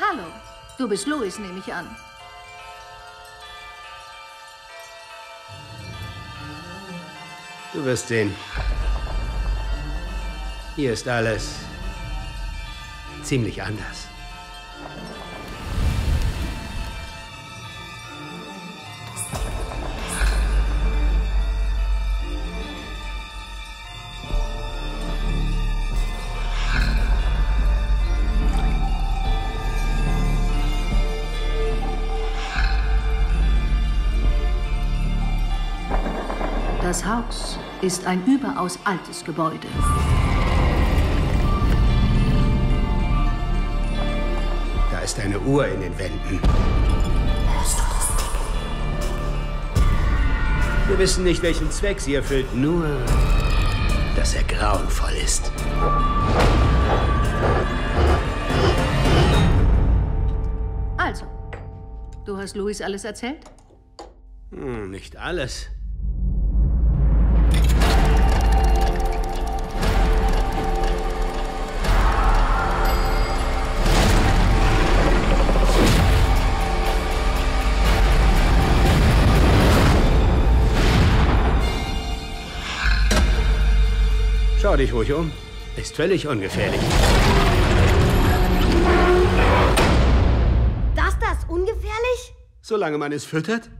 Hallo, du bist Louis, nehme ich an. Du wirst sehen. Hier ist alles ziemlich anders. Das Haus ist ein überaus altes Gebäude. Da ist eine Uhr in den Wänden. Wir wissen nicht, welchen Zweck sie erfüllt, nur, dass er grauenvoll ist. Also, du hast Louis alles erzählt? Hm, nicht alles. Schau dich ruhig um. Ist völlig ungefährlich. Das das ungefährlich? Solange man es füttert.